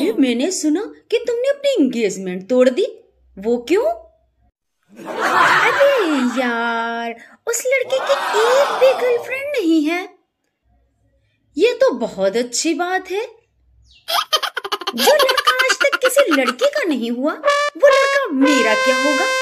अरे मैंने सुना कि तुमने अपनी एंगेजमेंट तोड़ दी। वो क्यों? अरे यार, उस लड़के की एक भी गर्लफ्रेंड नहीं है। ये तो बहुत अच्छी बात है। जो लड़का आज तक किसी लड़की का नहीं हुआ, वो लड़का मेरा क्या होगा?